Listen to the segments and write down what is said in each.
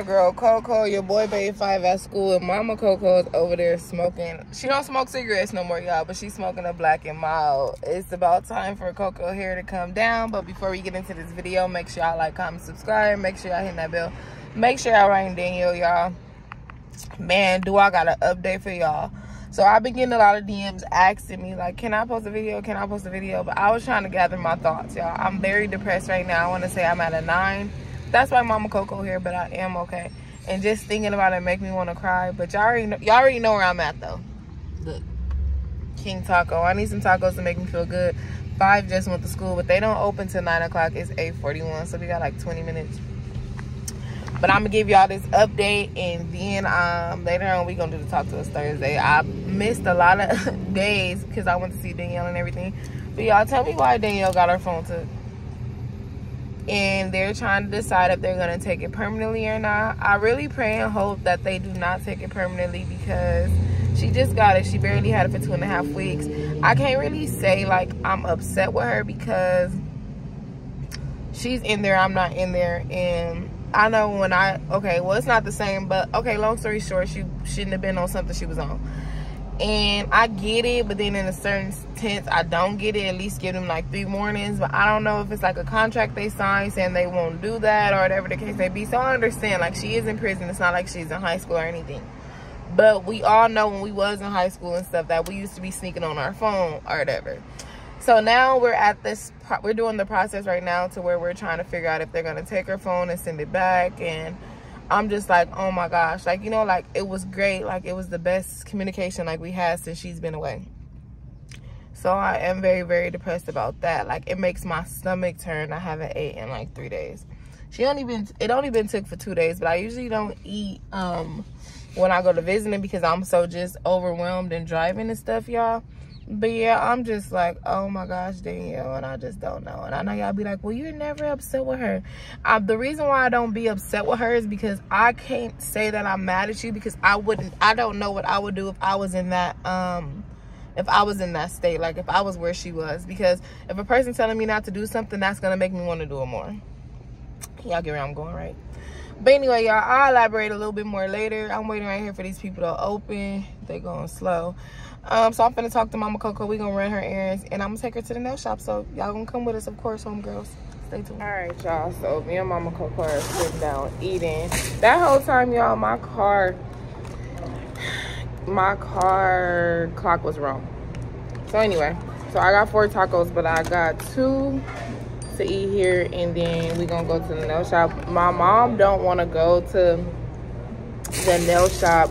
your girl Coco, your boy Bay 5 at school, and Mama Coco is over there smoking. She don't smoke cigarettes no more, y'all, but she's smoking a black and mild. It's about time for Coco here to come down, but before we get into this video, make sure y'all like, comment, subscribe, make sure y'all hit that bell. Make sure y'all writing Danielle, y'all. Man, do I got an update for y'all. So I've been getting a lot of DMs asking me, like, can I post a video? Can I post a video? But I was trying to gather my thoughts, y'all. I'm very depressed right now. I want to say I'm at a nine that's why Mama Coco here, but I am okay. And just thinking about it make me want to cry. But y'all already know, y'all already know where I'm at though. Look, King Taco. I need some tacos to make me feel good. Five just went to school, but they don't open till nine o'clock. It's eight forty-one, so we got like twenty minutes. But I'm gonna give y'all this update, and then um, later on we gonna do the talk to us Thursday. I missed a lot of days because I went to see Danielle and everything. But y'all tell me why Danielle got her phone took and they're trying to decide if they're going to take it permanently or not. I really pray and hope that they do not take it permanently because she just got it. She barely had it for two and a half weeks. I can't really say like I'm upset with her because she's in there, I'm not in there. And I know when I, okay, well, it's not the same, but okay, long story short, she shouldn't have been on something she was on and I get it, but then in a certain sense, I don't get it. At least give them like three warnings but I don't know if it's like a contract they signed saying they won't do that or whatever the case may be. So I understand, like she is in prison. It's not like she's in high school or anything. But we all know when we was in high school and stuff that we used to be sneaking on our phone or whatever. So now we're at this, we're doing the process right now to where we're trying to figure out if they're going to take her phone and send it back and I'm just like, oh my gosh. Like, you know, like it was great. Like it was the best communication like we had since she's been away. So I am very, very depressed about that. Like it makes my stomach turn. I haven't ate in like three days. She only been, it only been took for two days, but I usually don't eat um when I go to visiting because I'm so just overwhelmed and driving and stuff, y'all. But yeah, I'm just like, oh my gosh, Danielle, and I just don't know. And I know y'all be like, well, you're never upset with her. The reason why I don't be upset with her is because I can't say that I'm mad at you because I wouldn't, I don't know what I would do if I was in that, um, if I was in that state, like if I was where she was. Because if a person telling me not to do something, that's going to make me want to do it more. Y'all get where I'm going, right? But anyway, y'all, I'll elaborate a little bit more later. I'm waiting right here for these people to open. They're going slow. Um, so I'm finna talk to Mama Coco. We gonna run her errands and I'm gonna take her to the nail shop. So y'all gonna come with us, of course, homegirls. Stay tuned. All right, y'all. So me and Mama Coco are sitting down eating. That whole time, y'all, my car, my car clock was wrong. So anyway, so I got four tacos, but I got two to eat here and then we gonna go to the nail shop. My mom don't wanna go to the nail shop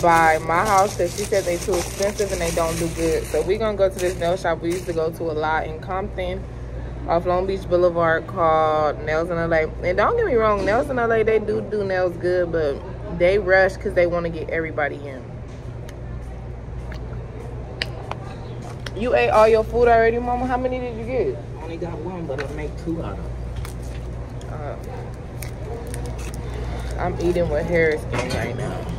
by my house because she said they too expensive and they don't do good. So we're gonna go to this nail shop we used to go to a lot in Compton off Long Beach Boulevard called Nails in LA. And don't get me wrong, Nails in LA, they do do nails good, but they rush because they want to get everybody in. You ate all your food already, Mama? How many did you get? I only got one, but I'll make two out of uh, I'm eating with Harris right now.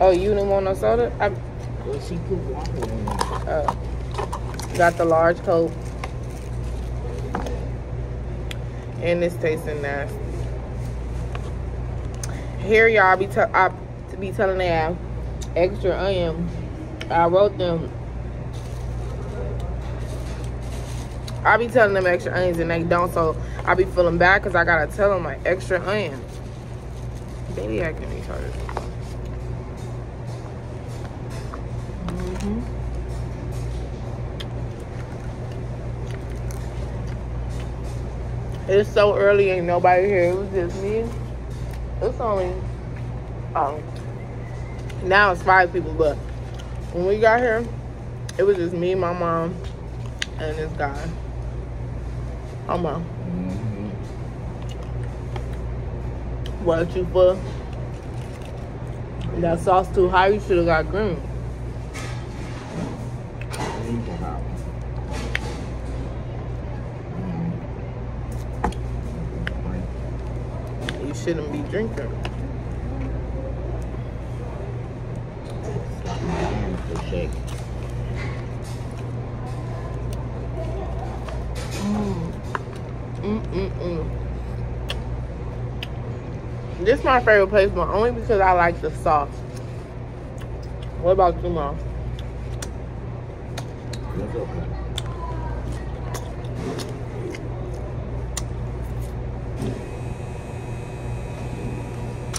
Oh, you didn't want no soda? I, well, she put water in uh, got the large coke. And it's tasting nasty. Here, y'all, be I be telling them extra onion. I wrote them. I be telling them extra onions and they don't, so I be feeling bad because I gotta tell them like extra onion. Baby acting retarded. It's so early, ain't nobody here. It was just me. It's only, um, now it's five people, but when we got here, it was just me, my mom, and this guy. Come on. Mm -hmm. What you for? That sauce too high, you should have got green. Shouldn't be drinking. Mm. Mm -mm -mm. This is my favorite place, but only because I like the sauce. What about you, mom?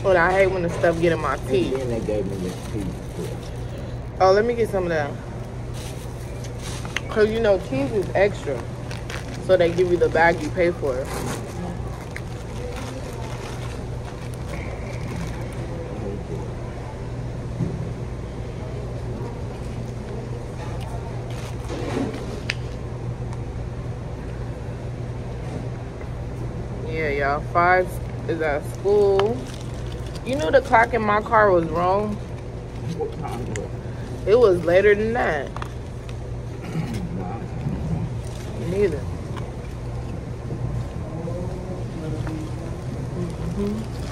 But I hate when the stuff get in my And teeth. then they gave me this. Oh, let me get some of that. Cause you know cheese is extra, so they give you the bag you pay for. Yeah, y'all. Five is at school. You knew the clock in my car was wrong. It? Was later than that. Neither. Mm-hmm.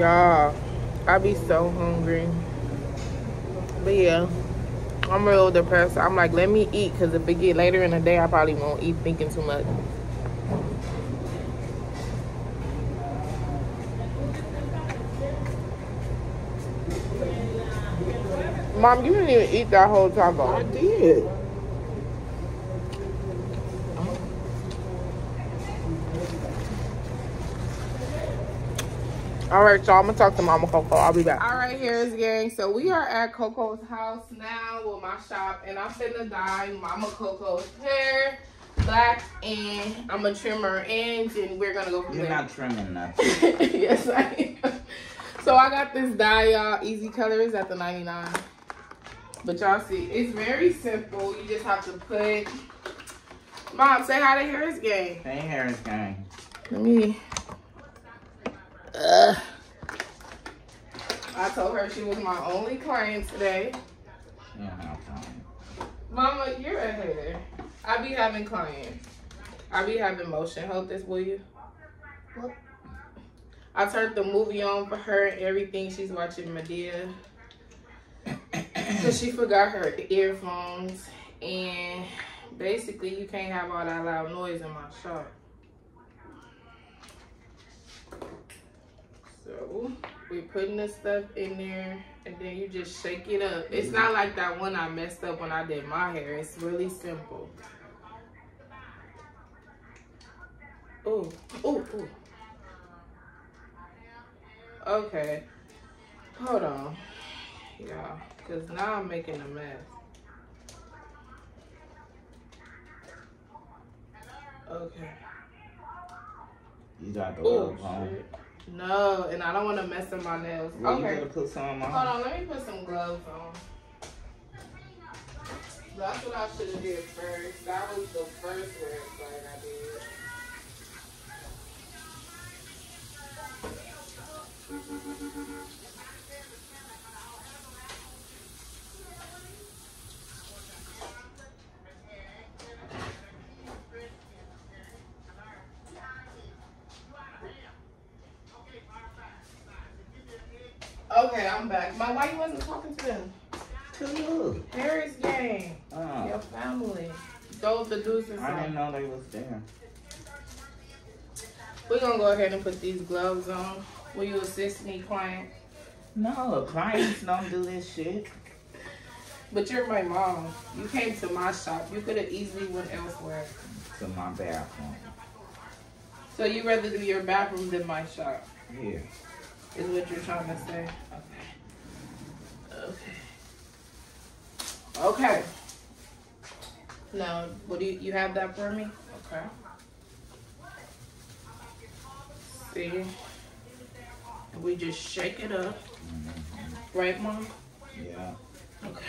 Y'all, I be so hungry. But yeah, I'm real depressed. I'm like, let me eat, cause if it get later in the day, I probably won't eat thinking too much. Mom, you didn't even eat that whole taco. I did. All right, y'all. I'm gonna talk to Mama Coco. I'll be back. All right, Harris gang. So we are at Coco's house now with my shop, and I'm finna dye Mama Coco's hair black, and I'm gonna trim her ends, and we're gonna go from You're there. not trimming nothing. yes, I am. So I got this dye, y'all. Easy Colors at the 99. But y'all see, it's very simple. You just have to put. Mom, say hi to Harris Gang. Hey, Harris gang. Let me. Ugh. I told her she was my only client today. You don't have time. Mama, you're a hater. I be having clients. I be having motion. Hold this, will you? What? I turned the movie on for her and everything. She's watching Madea. Because she forgot her earphones. And basically, you can't have all that loud noise in my shop. So, we're putting the stuff in there. And then you just shake it up. It's not like that one I messed up when I did my hair. It's really simple. Ooh, ooh, ooh. Okay. Hold on. Y'all. Because now I'm making a mess. Okay. You got the Oh, shit. No, and I don't want to mess up my nails. Well, You Okay. gotta put some on Hold on. let me put some gloves on. That's what I should have did first. That was the first red flag I did. Okay, I'm back. My why you wasn't talking to them? To you. Harris. Oh, Your family. Those the dudes and I didn't know they was there. We're gonna go ahead and put these gloves on. Will you assist me, client? No, clients don't do this shit. But you're my mom. You came to my shop. You could have easily went elsewhere. To my bathroom. So you rather do your bathroom than my shop, Yeah. Is what you're trying to say. Okay. Okay. Okay. Now, what do you, you have that for me? Okay. See? We just shake it up. Mm-hmm. Right, Mom? Yeah. Okay.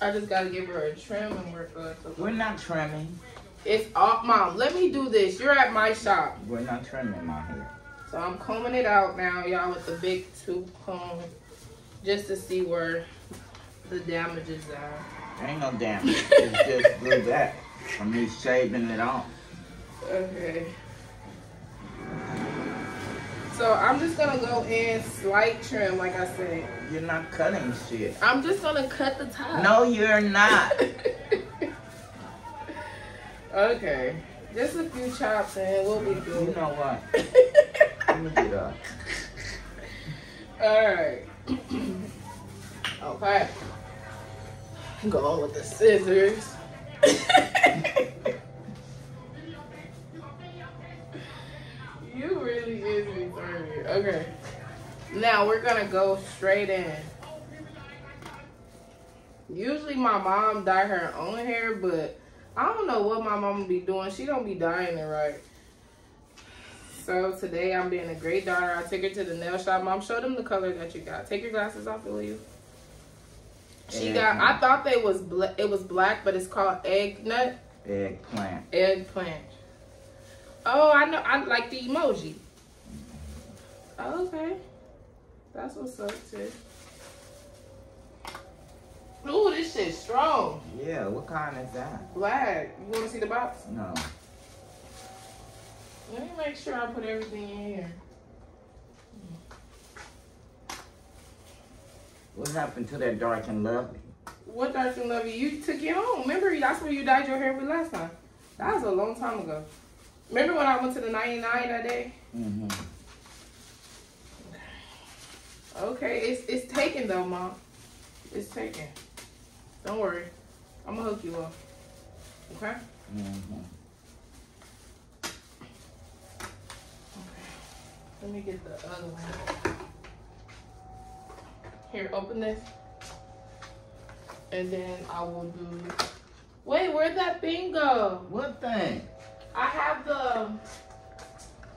I just gotta give her a trim and we're good. We're not trimming. It's all, Mom, let me do this. You're at my shop. We're not trimming my hair. So I'm combing it out now, y'all, with the big tooth comb. just to see where the damages are. Ain't no damage. It's just glue back from me shaving it off. Okay. So I'm just gonna go in slight trim, like I said. You're not cutting shit. I'm just gonna cut the top. No, you're not. okay. Just a few chops and we'll be good. You know what? Let me get up. Alright. okay. Go on with the scissors. you really is retarded. Okay. Now we're gonna go straight in. Usually my mom dye her own hair, but I don't know what my mom be doing. She don't be dyeing it right. So today I'm being a great daughter. I take her to the nail shop. Mom, show them the color that you got. Take your glasses off, will you? She got. I thought they was bla- it was black, but it's called egg nut, Eggplant. eggplant. Oh, I know. I like the emoji. Oh, okay, that's what's up, sis. Ooh, this shit's strong. Yeah, what kind is that? Black. You want to see the box? No. Let me make sure I put everything in here. What happened to that dark and lovely? What dark and lovely? You took it home. Remember, that's where you dyed your hair with last time. That was a long time ago. Remember when I went to the 99 that day? Mm-hmm. Okay, it's it's taken though, mom. It's taken. Don't worry. I'm gonna hook you up. Okay? Mm-hmm. Okay. Let me get the other one. Here, open this. And then I will do. Wait, where'd that thing go? What thing? I have the.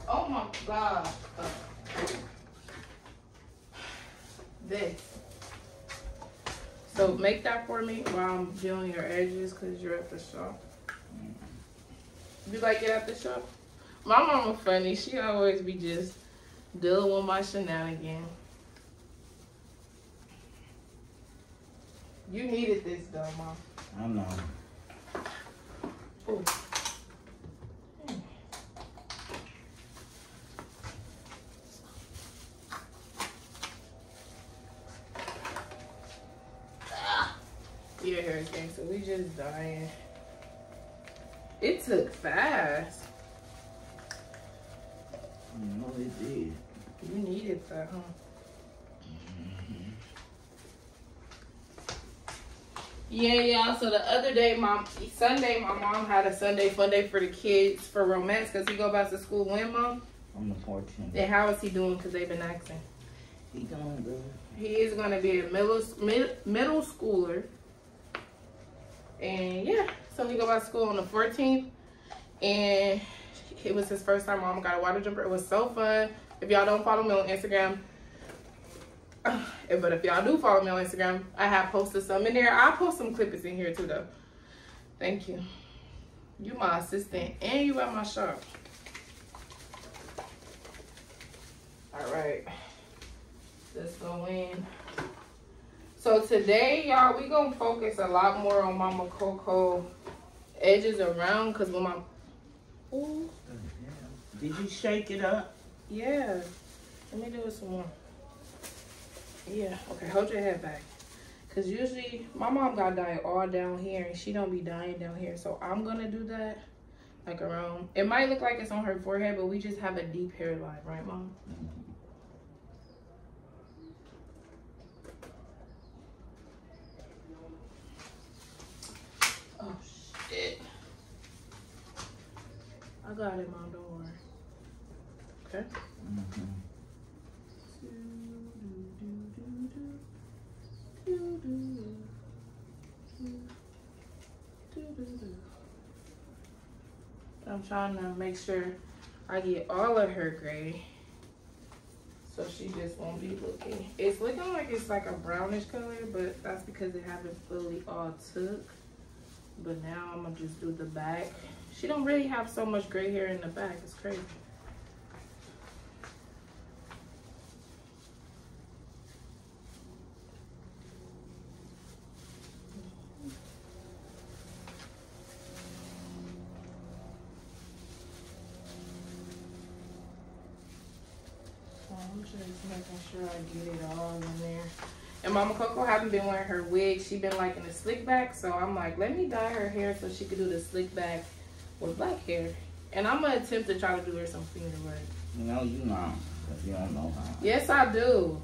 Oh my god. This. So make that for me while I'm doing your edges because you're at the shop. You like it at the shop? My mama funny. She always be just dealing with my shenanigans. You needed this though, mom. I know. Ooh. Hmm. Yeah, everything. So we just dying. It took fast. No, it did. You needed that, huh? Yeah, y'all. So the other day, mom, Sunday, my mom had a Sunday fun day for the kids for romance because he go back to school when, mom? On the 14th. And how is he doing? Because they've been asking. He doing good. He is going to be a middle, mid, middle schooler. And yeah, so he go back to school on the 14th. And it was his first time mom got a water jumper. It was so fun. If y'all don't follow me on Instagram, but if y'all do follow me on Instagram, I have posted some in there. I'll post some clippings in here too though. Thank you. You my assistant and you at my shop. All right. Let's go in. So today, y'all, we gonna focus a lot more on Mama Coco edges around because when my Ooh, Did you shake it up? yeah. Let me do it some more. Yeah, okay, hold your head back. Cause usually my mom got dye all down here and she don't be dyeing down here. So I'm gonna do that like around it might look like it's on her forehead, but we just have a deep hairline, right mom? Oh shit. I got it, mom, don't worry. Okay. Mm-hmm. I'm trying to make sure I get all of her gray. So she just won't be looking. It's looking like it's like a brownish color, but that's because it haven't fully all took. But now I'm gonna just do the back. She don't really have so much gray hair in the back. It's crazy. Just making sure I get it all in there. And Mama Coco haven't been wearing her wig. She been liking the slick back. So I'm like, let me dye her hair so she could do the slick back with black hair. And I'm gonna attempt to try to do her some finger work. You know you know, if you don't know how. Yes, I do.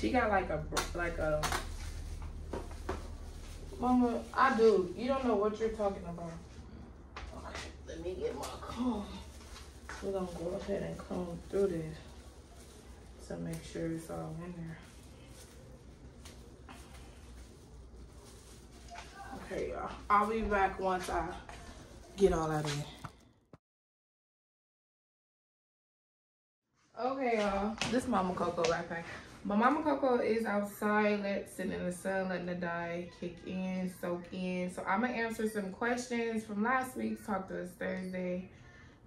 She got like a like a. Mama, I do. You don't know what you're talking about. Okay, let me get my comb. We're gonna go ahead and comb through this to make sure it's all in there. Okay, y'all. I'll be back once I get all that in. Okay, y'all. This Mama Coco backpack. My Mama Coco is outside, let sitting in the sun, letting the dye kick in, soak in. So I'm gonna answer some questions from last week's Talk to Us Thursday.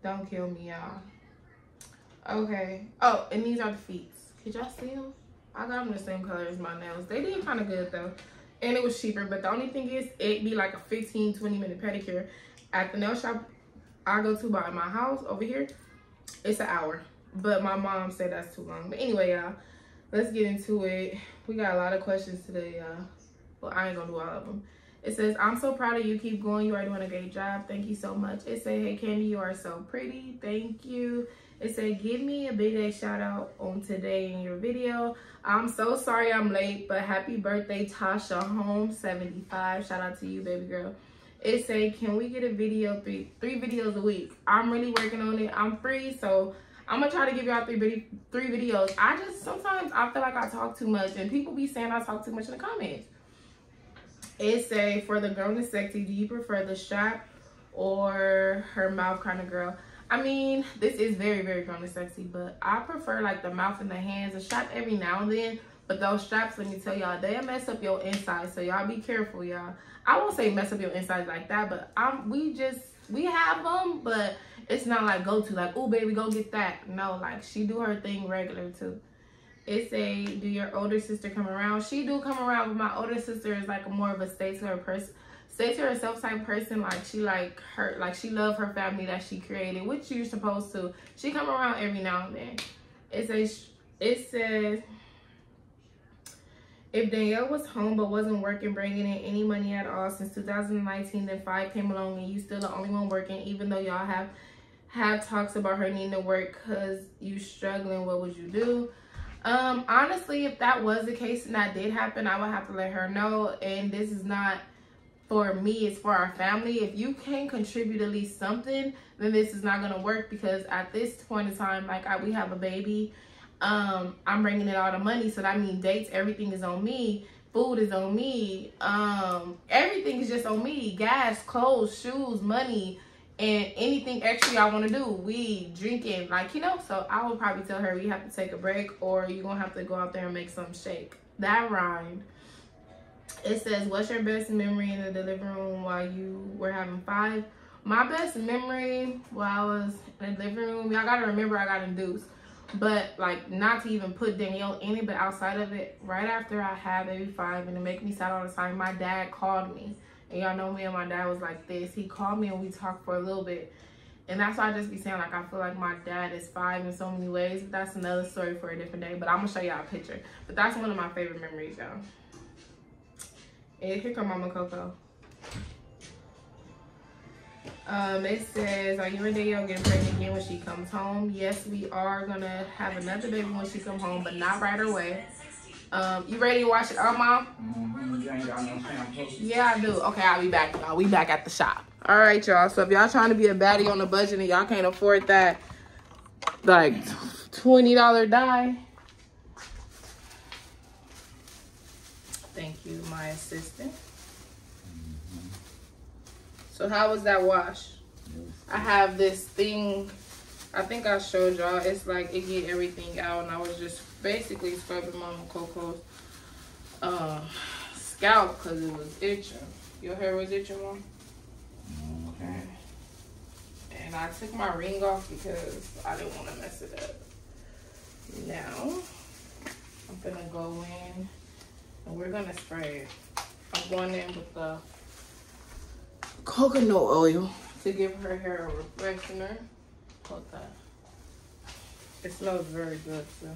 Don't kill me, y'all. Okay. Oh, and these are the feet. Could y'all see them? I got them the same color as my nails. They did kind of good though. And it was cheaper. But the only thing is, it'd be like a 15, 20 minute pedicure. At the nail shop I go to by my house over here, it's an hour. But my mom said that's too long. But anyway, y'all, let's get into it. We got a lot of questions today, y'all. Well, I ain't gonna do all of them. It says, I'm so proud of you. Keep going. You are doing a great job. Thank you so much. It says, hey, Candy, you are so pretty. Thank you. It said, give me a big A shout out on today in your video. I'm so sorry I'm late, but happy birthday, Tasha Home 75. Shout out to you, baby girl. It said, can we get a video, three, three videos a week? I'm really working on it. I'm free, so I'm gonna try to give y'all three, three videos. I just, sometimes I feel like I talk too much and people be saying I talk too much in the comments. It say, for the grown and sexy, do you prefer the strap or her mouth kind of girl? I mean, this is very, very grown and sexy, but I prefer like the mouth and the hands. A strap every now and then, but those straps, let me tell y'all, they mess up your insides. So y'all be careful, y'all. I won't say mess up your insides like that, but I'm we just we have them, but it's not like go to like, oh baby, go get that. No, like she do her thing regular too. It's a do your older sister come around? She do come around, but my older sister is like more of a stay to her person stay to herself type person like she like her like she love her family that she created which you're supposed to she come around every now and then it says it says if Danielle was home but wasn't working, bringing in any money at all since 2019, then Five came along and you still the only one working, even though y'all have have talks about her needing to work because you struggling, what would you do? Um, honestly, if that was the case and that did happen, I would have to let her know. And this is not for me, it's for our family. If you can contribute at least something, then this is not gonna work because at this point in time, like I, we have a baby, um, I'm bringing in all the money. So that means dates, everything is on me. Food is on me. Um, everything is just on me. Gas, clothes, shoes, money, and anything extra I want to do. We drinking, like, you know. So I would probably tell her we have to take a break or you're going to have to go out there and make some shake. That rhymed. It says, what's your best memory in the delivery room while you were having five? My best memory while I was in the living room, y'all gotta remember I got induced. But like not to even put Danielle in it, but outside of it, right after I had baby five and it make me sad all the time, my dad called me. And y'all know me and my dad was like this. He called me and we talked for a little bit. And that's why I just be saying like I feel like my dad is five in so many ways. But that's another story for a different day. But I'm gonna show y'all a picture. But that's one of my favorite memories, y'all. And here come Mama Coco. Um, it says, are you and Danielle getting pregnant again when she comes home? Yes, we are gonna have another baby when she comes home, but not right away. Um, you ready to watch it, uh, Mom? Mm-hmm. Yeah, I do. Okay, I'll be back. y'all. We back at the shop. All right, y'all. So if y'all trying to be a baddie on the budget and y'all can't afford that, like $20 dye, Thank you, my assistant. So how was that wash? I have this thing, I think I showed y'all. It's like it get everything out and I was just basically scrubbing Mama Coco's uh, scalp because it was itching. Your hair was itching, Mom? Okay. And I took my ring off because I didn't want to mess it up. Now, I'm gonna go in and we're gonna spray it. I'm going in with the coconut oil to give her hair a refreshener. Hold that. It smells very good, so.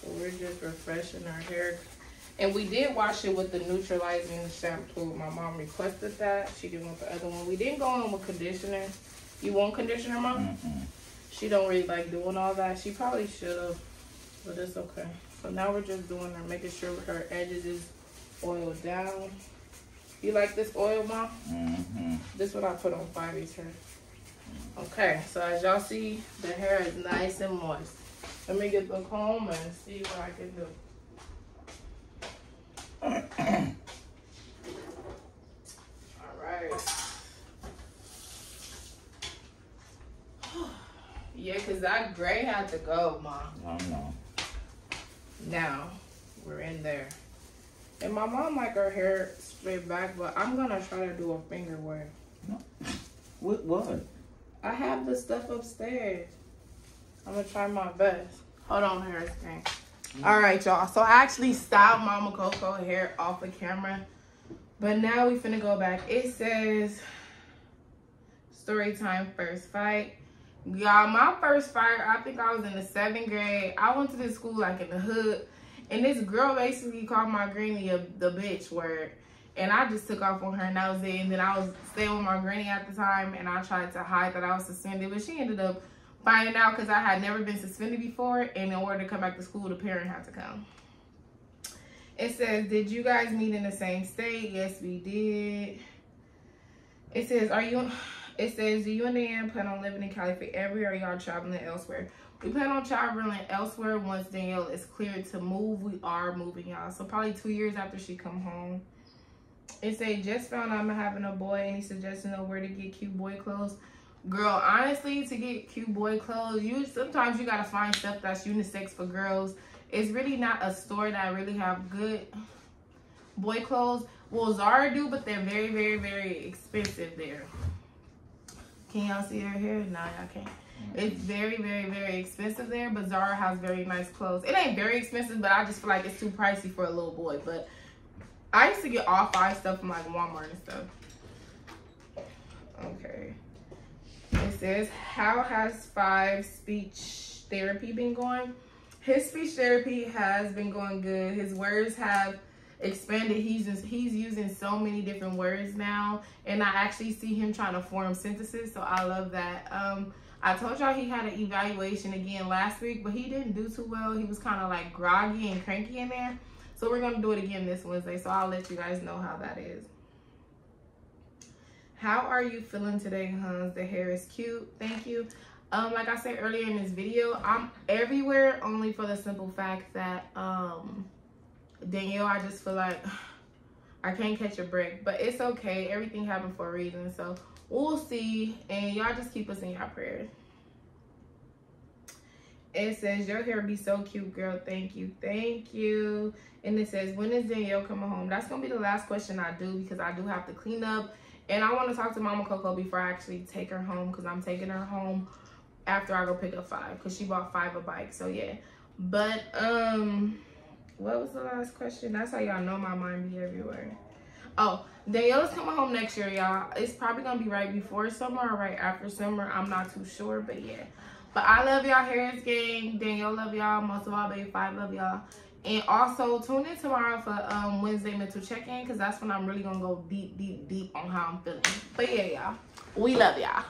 So we're just refreshing our hair. And we did wash it with the neutralizing shampoo. My mom requested that. She didn't want the other one. We didn't go in with conditioner. You want conditioner, mom? Mm-mm. She don't really like doing all that. She probably should have, but it's okay. So now we're just doing her, making sure her edges is oiled down. You like this oil, mom? Mm-hmm. This what I put on Fivey's hair. Okay, so as y'all see, the hair is nice and moist. Let me get the comb and see what I can do. All right. yeah, cause that gray had to go, mom. I know. Now we're in there. And my mom like her hair straight back, but I'm gonna try to do a finger wave. What? What? I have the stuff upstairs. I'm gonna try my best. Hold on, hair stain. Mm-hmm. All right, y'all. So I actually styled Mama Coco hair off the camera, but now we finna go back. It says story time first fight. Y'all, my first fight, I think I was in the seventh grade. I went to this school like in the hood, and this girl basically called my granny a, the bitch word. And I just took off on her and that was it. And then I was staying with my granny at the time and I tried to hide that I was suspended. But she ended up finding out because I had never been suspended before. And in order to come back to school, the parent had to come. It says, did you guys meet in the same state? Yes, we did. It says, are you, it says, do you and Dan plan on living in Cali forever or y'all traveling elsewhere? We plan on traveling elsewhere once Danielle is cleared to move. We are moving, y'all. So probably two years after she come home. It say just found I'm having a boy. Any suggestions of where to get cute boy clothes? Girl, honestly, to get cute boy clothes, you sometimes you gotta find stuff that's unisex for girls. It's really not a store that really have good boy clothes. Well, Zara do, but they're very, very, very expensive there. Can y'all see her hair? No, y'all can't. It's very, very, very expensive there, but Zara has very nice clothes. It ain't very expensive, but I just feel like it's too pricey for a little boy. But I used to get all five stuff from like Walmart and stuff. Okay. It says, how has five speech therapy been going? His speech therapy has been going good. His words have expanded. He's just, he's using so many different words now. And I actually see him trying to form sentences. So I love that. Um, I told y'all he had an evaluation again last week, but he didn't do too well. He was kind of like groggy and cranky in there. So we're going to do it again this Wednesday. So I'll let you guys know how that is. How are you feeling today, Hans? The hair is cute. Thank you. Um, like I said earlier in this video, I'm everywhere only for the simple fact that um, Danielle, I just feel like I can't catch a break. But it's okay. Everything happened for a reason. So we'll see. And y'all just keep us in your prayers. It says, your hair be so cute, girl. Thank you. Thank you. And it says, when is Danielle coming home? That's going to be the last question I do because I do have to clean up. And I want to talk to Mama Coco before I actually take her home because I'm taking her home after I go pick up five because she bought five a bike. So, yeah. But, um, what was the last question? That's how y'all know my mind be everywhere. Oh, Danielle's coming home next year, y'all. It's probably to be right before summer or right after summer. I'm not too sure, but yeah. But I love y'all, Harris gang. Danielle love y'all. Most of all, baby five love y'all. And also tune in tomorrow for um, Wednesday mental check-in because that's when I'm really gonna go deep, deep, deep on how I'm feeling. But yeah, y'all, we love y'all.